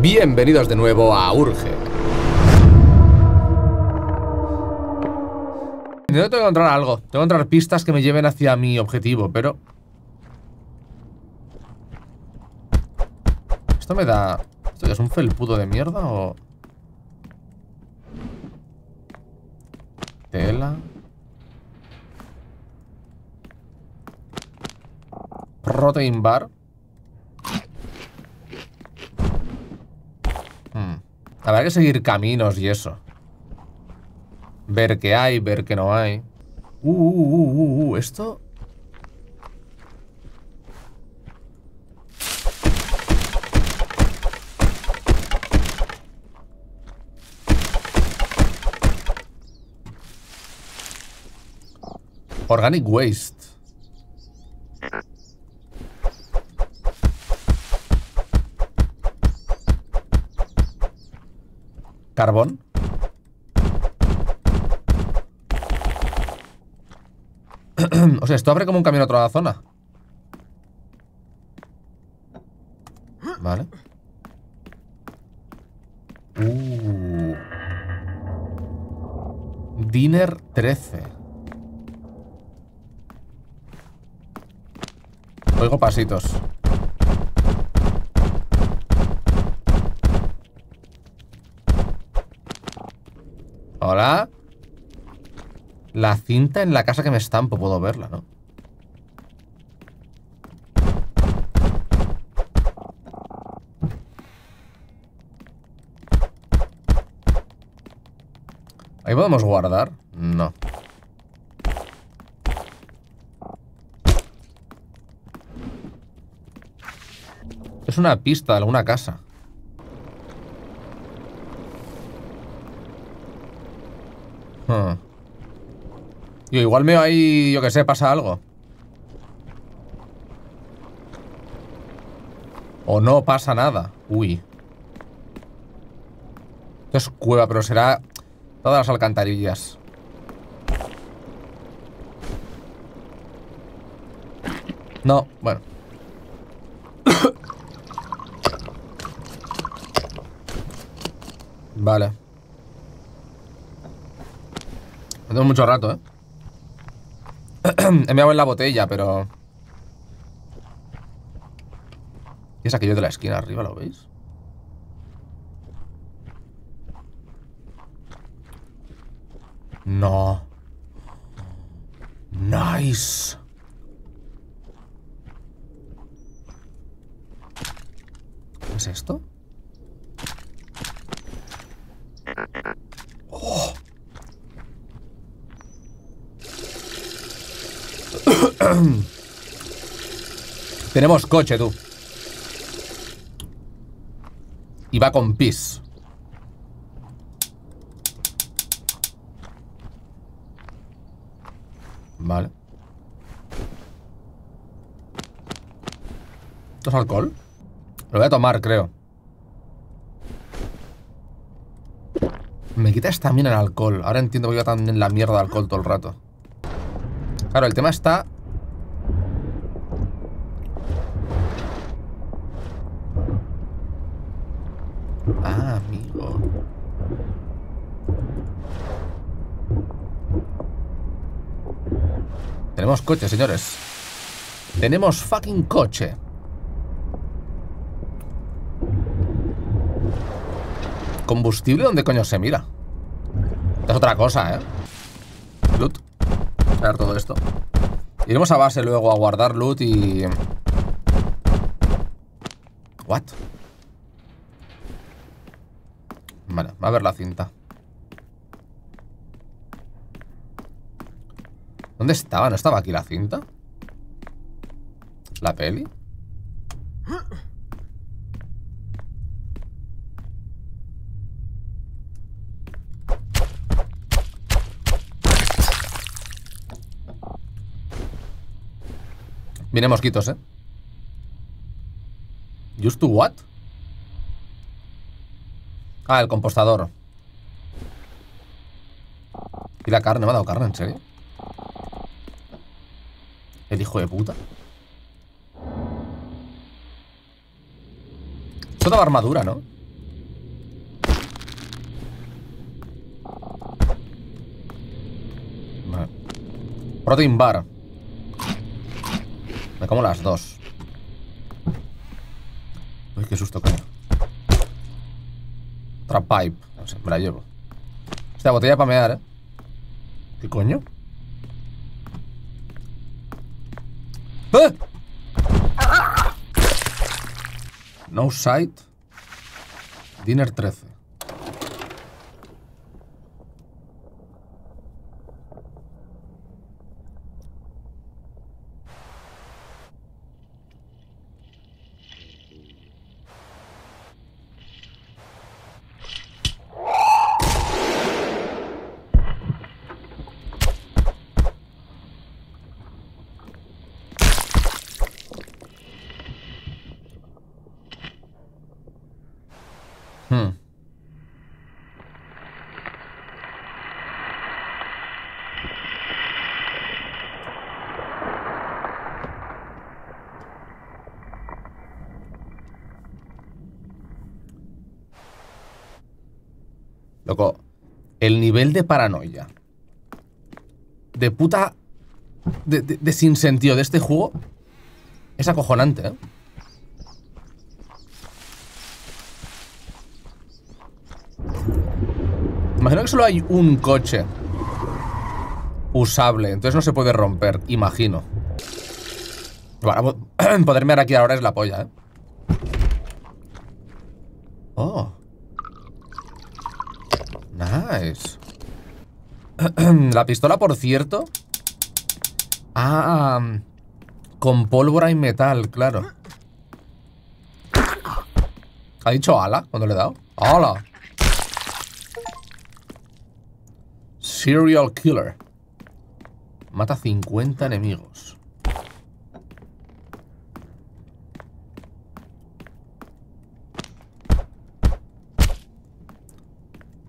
Bienvenidos de nuevo a Urge. Tengo que encontrar algo. Tengo que encontrar pistas que me lleven hacia mi objetivo, pero... ¿Esto me da... ¿Esto es un felpudo de mierda o...? Tela... Protein bar Habrá que seguir caminos y eso. Ver qué hay, ver qué no hay. Uh, uh, uh, uh, uh. esto. Organic waste Carbón. o sea, esto abre como un camino a otra zona. Vale. Uh. Dinner 13. Oigo pasitos. Hola. La cinta en la casa que me estampo, puedo verla, ¿no? ¿Ahí podemos guardar? No. Es una pista de alguna casa. Yo igual veo ahí, yo que sé, pasa algo. O no pasa nada. Uy. Esto es cueva, pero será todas las alcantarillas. No, bueno. vale. Tengo mucho rato, ¿eh? He meado en la botella, pero... ¿Qué es aquello de la esquina arriba? ¿Lo veis? No. Nice. ¿Qué es esto? Tenemos coche, tú. Y va con pis. Vale. ¿Esto es alcohol? Lo voy a tomar, creo. Me quita también el alcohol. Ahora entiendo que iba tan en la mierda de alcohol todo el rato. Claro, el tema está Tenemos coche, señores. Tenemos fucking coche. ¿Combustible? ¿Dónde coño se mira? Es otra cosa, ¿eh? Loot. Ver todo esto. Iremos a base luego a guardar loot y... What? Vale, va a ver la cinta. ¿Dónde estaba? ¿No estaba aquí la cinta? ¿La peli? Viene mosquitos, ¿eh? ¿Just to what? Ah, el compostador ¿Y la carne? ¿Me ha dado carne? ¿En serio? hijo de puta. Eso daba armadura, ¿no? Protein bar. Me como las dos. Uy, qué susto, coño. Trap pipe. Me la llevo. Esta botella para mear, ¿eh? ¿Qué coño? No sight. Dinner 13. Loco, el nivel de paranoia. De puta... De, sinsentido de este juego es acojonante, ¿eh? Imagino que solo hay un coche usable, entonces no se puede romper, imagino. Bueno, poderme aquí ahora es la polla, ¿eh? Oh. Nice. la pistola, por cierto. Ah, con pólvora y metal, claro. ¿Ha dicho ala cuando le he dado? ¡Ala! Serial Killer. Mata 50 enemigos.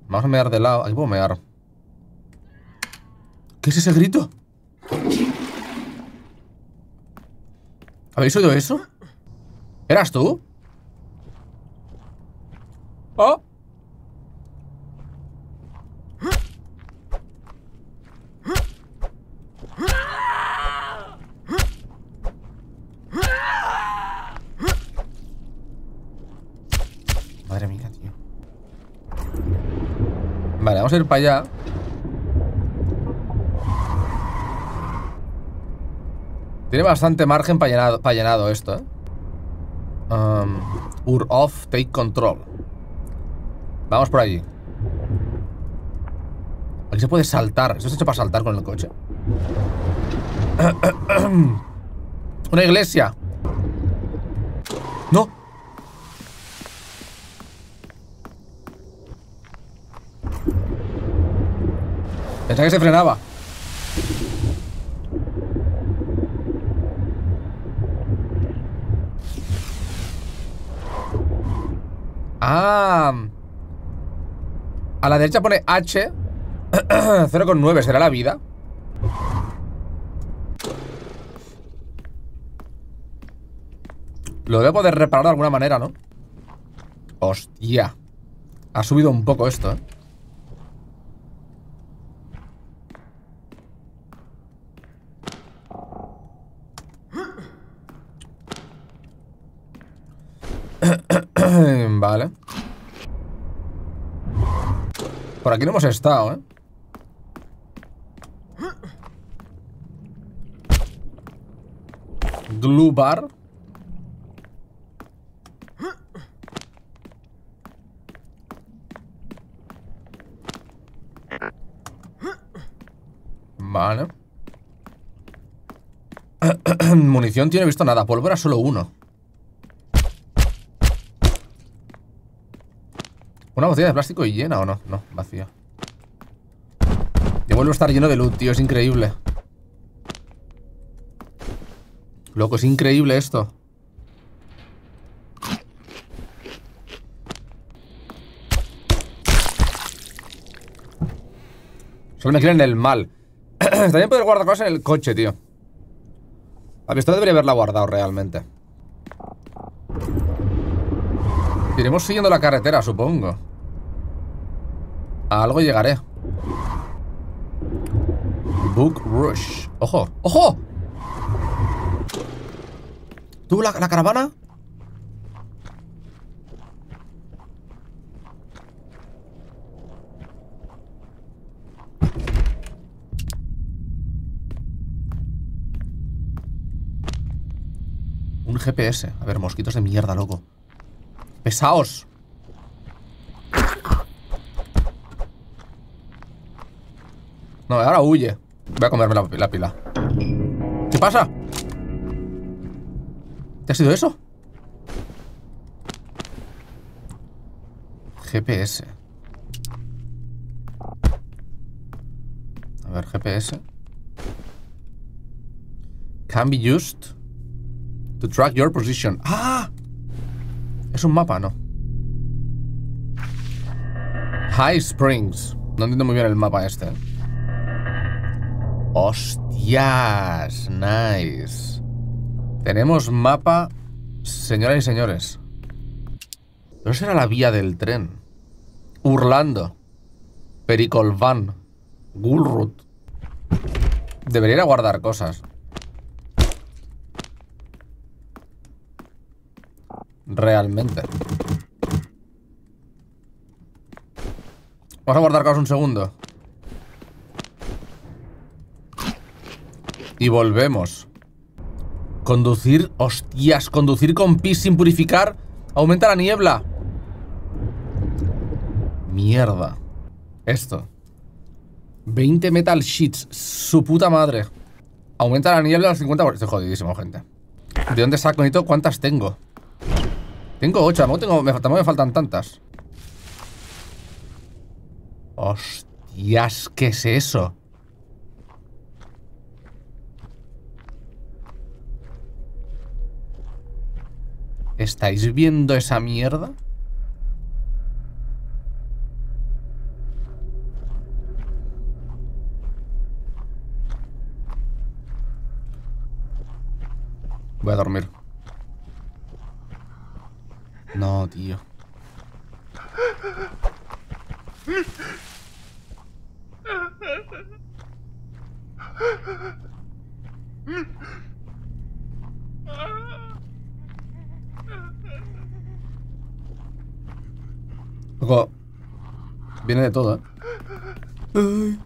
Vamos a mear de lado. Aquí puedo mear. ¿Qué es ese grito? ¿Habéis oído eso? ¿Eras tú? ¿Oh? Madre mía, tío. Vale, vamos a ir para allá. Tiene bastante margen para llenado, pa llenado, esto, ¿eh? Um, Ur off, take control. Vamos por allí. Aquí se puede saltar. Esto se hecho para saltar con el coche. Una iglesia. No. Pensaba que se frenaba. Ah. A la derecha pone H. 0,9. ¿Será la vida? Lo debo poder reparar de alguna manera, ¿no? Hostia. Ha subido un poco esto, ¿eh? vale. Por aquí no hemos estado, ¿eh? Glue bar. Vale. Munición tiene visto nada. Pólvora solo uno. ¿Una botella de plástico y llena o no? No, vacía. Yo vuelvo a estar lleno de loot, tío. Es increíble. Loco, es increíble esto. Solo me quieren el mal. También poder guardar cosas en el coche, tío. La pistola debería haberla guardado realmente. Iremos siguiendo la carretera, supongo. A algo llegaré. Book Rush. ¡Ojo! ¡Ojo! ¿Tú la, la caravana? Un GPS. A ver, mosquitos de mierda, loco. ¡Pesaos! No, ahora huye. Voy a comerme la, la pila. ¿Qué pasa? ¿Qué ha sido eso? GPS. A ver, GPS. Can be used to track your position. ¡Ah! Es un mapa, ¿no? High Springs. No entiendo muy bien el mapa este. ¡Hostias! Nice. Tenemos mapa, señoras y señores. ¿No será la vía del tren? Urlando. Pericolvan. Gulrut. Debería ir a guardar cosas. Realmente. Vamos a guardar cosas un segundo. Y volvemos. Conducir, hostias, conducir con pis sin purificar aumenta la niebla. Mierda. Esto. 20 metal sheets, su puta madre. Aumenta la niebla al 50%. Estoy jodidísimo, gente. ¿De dónde saco, Nito? ¿Cuántas tengo? Tengo 8, tampoco, tengo, me, me faltan tantas. Hostias, ¿qué es eso? ¿Estáis viendo esa mierda? Voy a dormir. No, tío. Loco, viene de todo, ¿eh? Ay.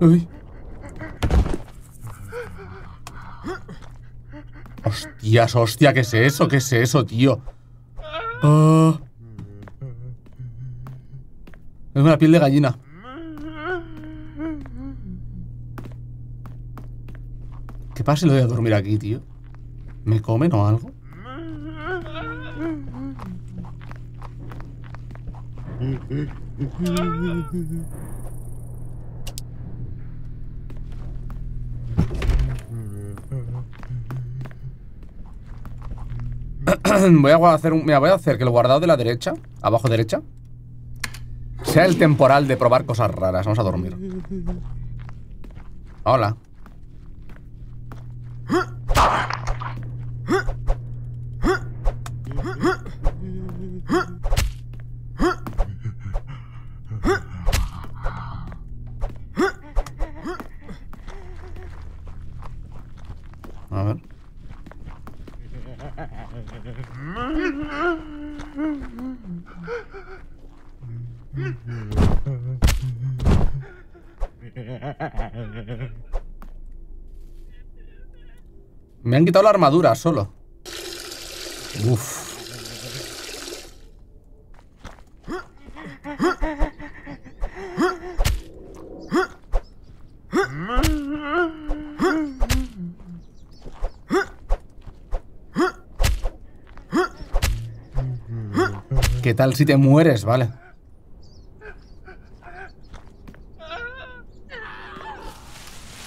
Ay. Hostia, ¿qué es eso? ¿Qué es eso, tío? Ah. Es una piel de gallina. ¿Qué pasa si lo voy a dormir aquí, tío? ¿Me comen o algo? voy a hacer un... Mira, voy a hacer que el guardado de la derecha Abajo derecha Sea el temporal de probar cosas raras. Vamos a dormir. Hola han quitado la armadura solo. ¿Qué tal si te mueres? Vale.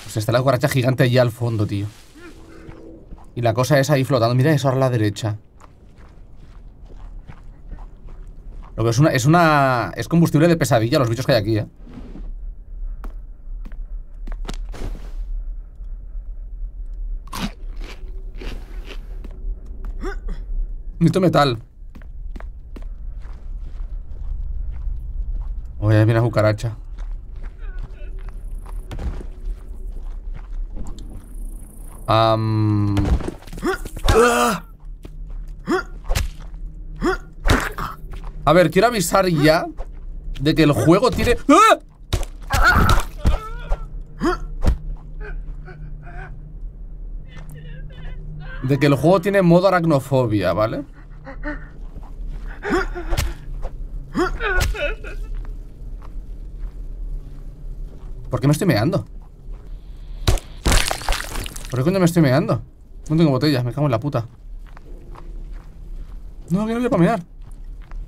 Pues está la guaracha gigante allí al fondo, tío. Y la cosa es ahí flotando. Mira eso a la derecha. Lo que es una... Es una... Es combustible de pesadilla los bichos que hay aquí, ¿eh? Necesito metal. Oye, viene una cucaracha. Um... A ver, quiero avisar ya de que el juego tiene... De que el juego tiene modo aracnofobia, ¿vale? ¿Por qué me estoy meando? ¿Por qué coño me estoy meando? No tengo botellas, me cago en la puta No, que no voy a mear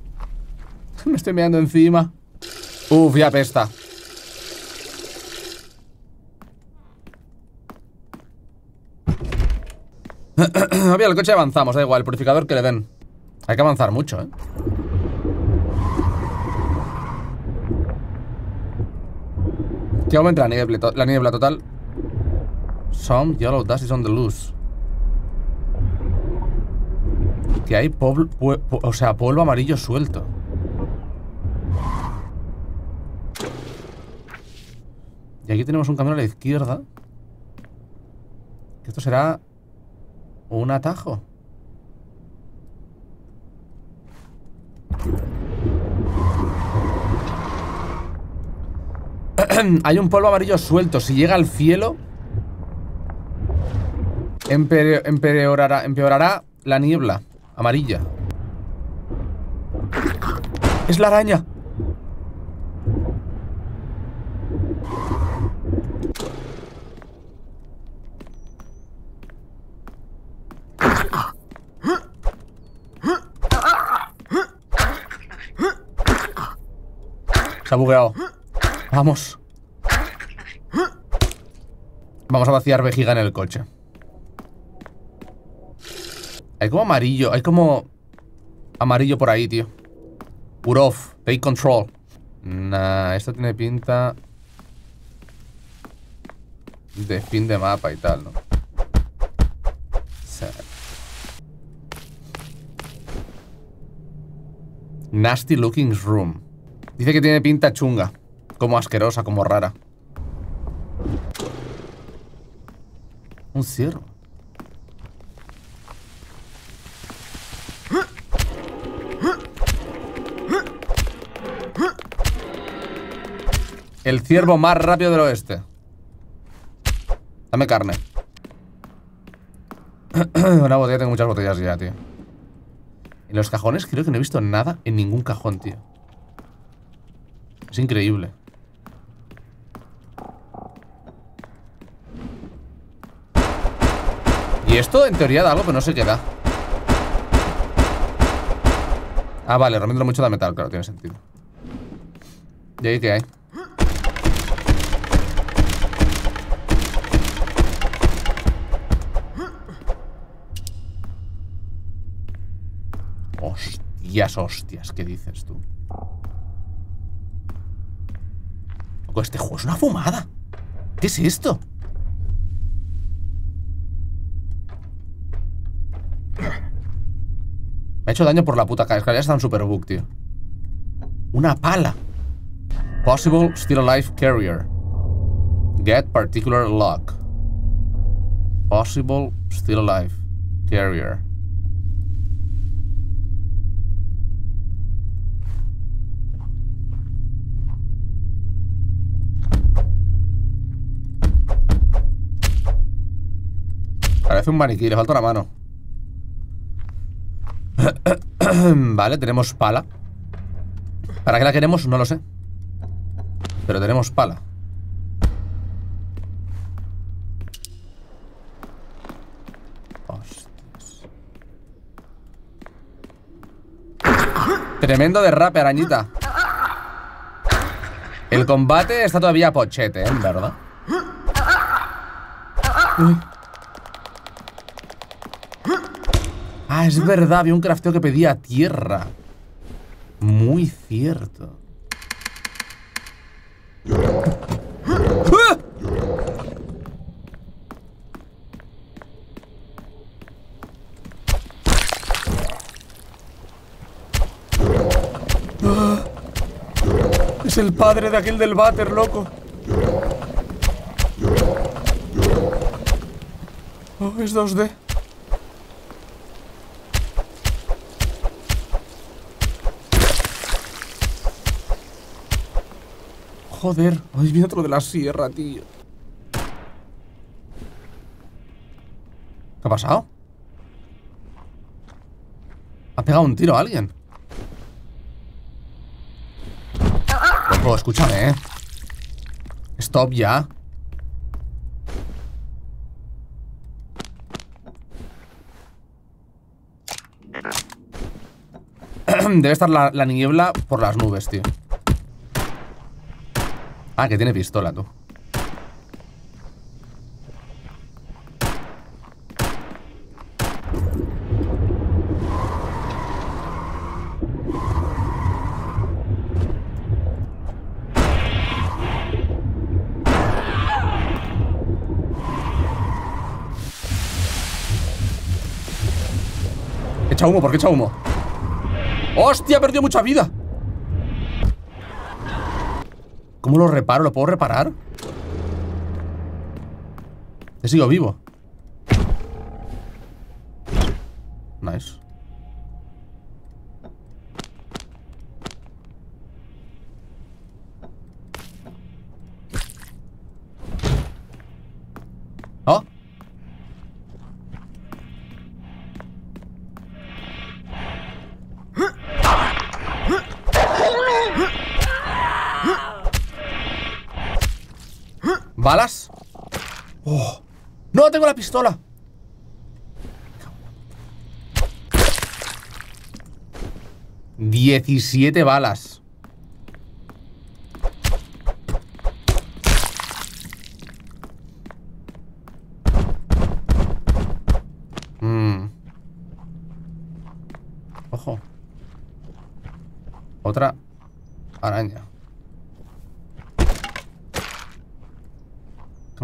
Me estoy meando encima Uf, ya pesta Bien, el coche avanzamos, da igual, el purificador que le den Hay que avanzar mucho, ¿eh? ¿Qué aumenta la niebla total? Some yellow dust is on the loose Que hay polvo, o sea, polvo amarillo suelto Y aquí tenemos un camino a la izquierda Esto será un atajo. Hay un polvo amarillo suelto. Si llega al cielo, empeorará, empeorará la niebla amarilla. Es la araña. Se ha bugueado. Vamos. Vamos a vaciar vejiga en el coche. Hay como amarillo. Hay como amarillo por ahí, tío. Put. Take control. Nah, esto tiene pinta de fin de mapa y tal, ¿no? Nasty looking room. Dice que tiene pinta chunga. Como asquerosa, como rara. Un ciervo. El ciervo más rápido del oeste. Dame carne. Una botella, tengo muchas botellas ya, tío. En los cajones creo que no he visto nada en ningún cajón, tío. Es increíble. Y esto en teoría da algo, pero no sé qué da. Ah, vale, realmente mucho da metal, claro, tiene sentido. ¿Y ahí qué hay? Hostias, ¿qué dices tú? Este juego es una fumada. ¿Qué es esto? Me ha hecho daño por la puta cara. Escaleras están super bug, tío. Una pala. Possible Still Alive Carrier. Get particular lock. Possible Still Alive Carrier. Parece un maniquí, le falta una mano Vale, tenemos pala ¿Para qué la queremos? No lo sé Pero tenemos pala Hostias Tremendo derrape, arañita El combate está todavía pochete, ¿eh? ¿Verdad? Uy. Ah, es verdad, había un crafteo que pedía tierra Muy cierto. ¡Ah! ¡Ah! Es el padre de aquel del váter, loco. Oh, es 2D. Joder, habéis visto otro de la sierra, tío. ¿Qué ha pasado? Ha pegado un tiro a alguien. Loco, escúchame, eh. Stop ya. Debe estar la niebla por las nubes, tío. Ah, que tiene pistola, tú. Echa humo, ¿por qué echa humo? ¡Hostia! Perdió mucha vida ¿Cómo lo reparo? ¿Lo puedo reparar? He sigo vivo Nice ¿Oh? ¿Balas? Oh. ¡No! ¡Tengo la pistola! Diecisiete balas mm. Ojo Otra araña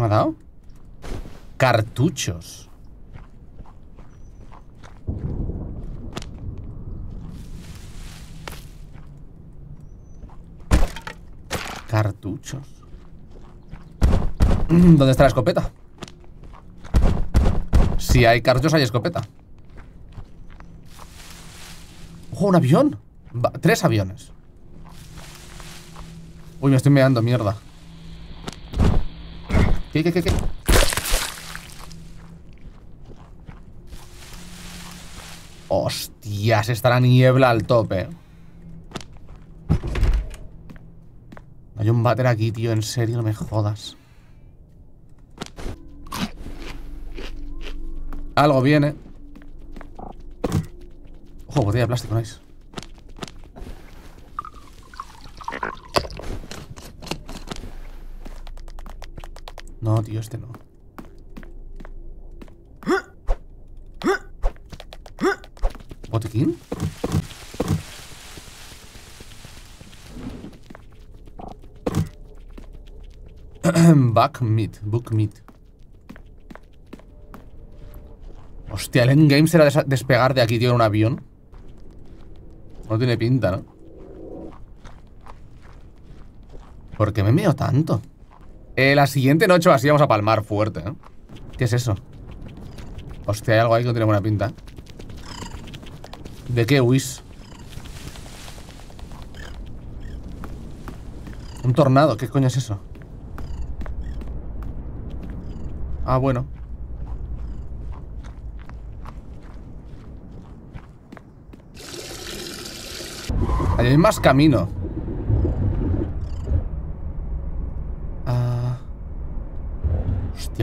¿Qué me ha dado? Cartuchos Cartuchos ¿Dónde está la escopeta? Si hay cartuchos hay escopeta ¡Ojo, un avión! tres aviones Uy, me estoy meando, mierda ¿Qué, qué, qué, qué? Hostias, está la niebla al tope. Hay un váter aquí, tío, en serio, no me jodas. Algo viene. Ojo, botella de plástico, nice. No, tío, este no. Back meat, book meat. Hostia, el endgame será despegar de aquí, tío, en un avión. No tiene pinta, ¿no? ¿Por qué me meo tanto? Eh, la siguiente noche así vamos a palmar fuerte, ¿eh? ¿Qué es eso? Hostia, hay algo ahí que no tiene buena pinta ¿De qué huís? Un tornado, ¿qué coño es eso? Ah, bueno Ahí hay más camino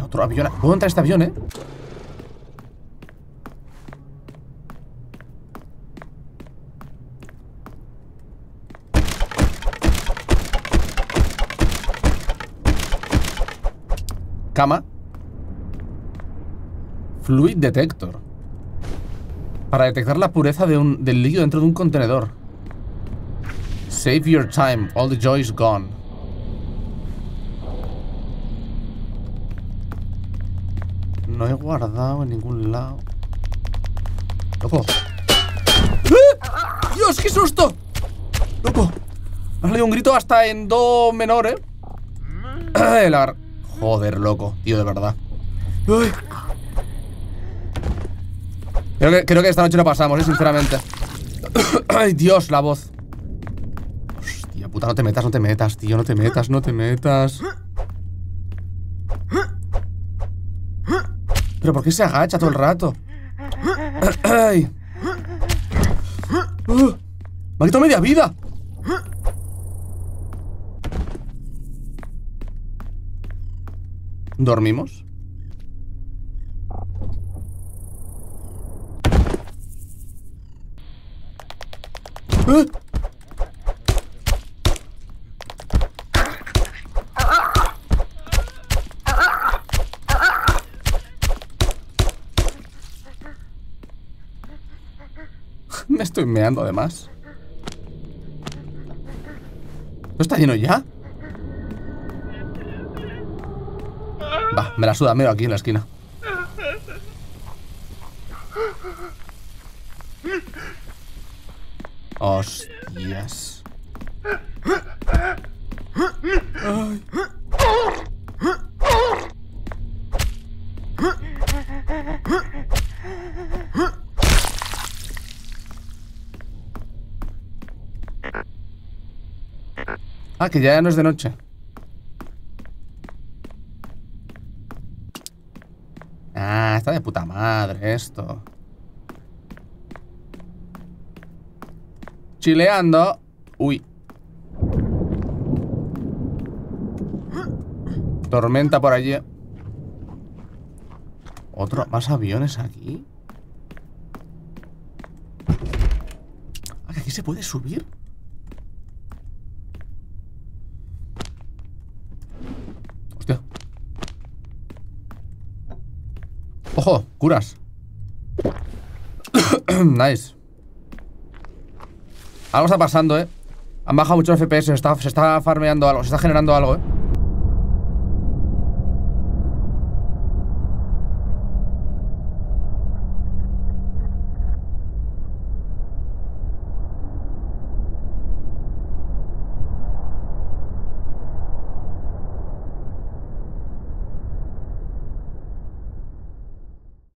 otro avión. ¿Puedo entrar a este avión, eh? Cama. Fluid detector. Para detectar la pureza de un, del líquido dentro de un contenedor. Save your time. All the joy is gone. No he guardado en ningún lado. ¡Loco! ¡Ah! ¡Dios, qué susto! ¡Loco! Me ha salido un grito hasta en do menor, ¿eh? La... Joder, loco, tío, de verdad. Uy. Creo que, creo que esta noche lo pasamos, ¿eh? Sinceramente. Ay, Dios, la voz. Hostia, puta, no te metas, no te metas, tío. No te metas, no te metas. ¿Pero por qué se agacha todo el rato? ¡Ay! Uh, ¡Me ha quitado media vida! ¿Dormimos? Me estoy meando además. ¿No está lleno ya? Va, me la suda, miro aquí en la esquina. Ah, que ya no es de noche. Ah, está de puta madre esto. Chileando. Uy. Tormenta por allí. Otro, más aviones aquí. Ah, aquí se puede subir. Hostia. Ojo, curas. nice. Algo está pasando, ¿eh? Han bajado muchos FPS, se está, se está farmeando algo, se está generando algo, ¿eh?